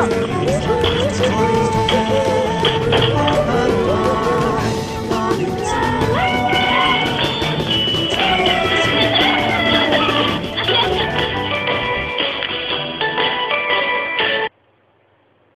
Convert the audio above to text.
Yeah.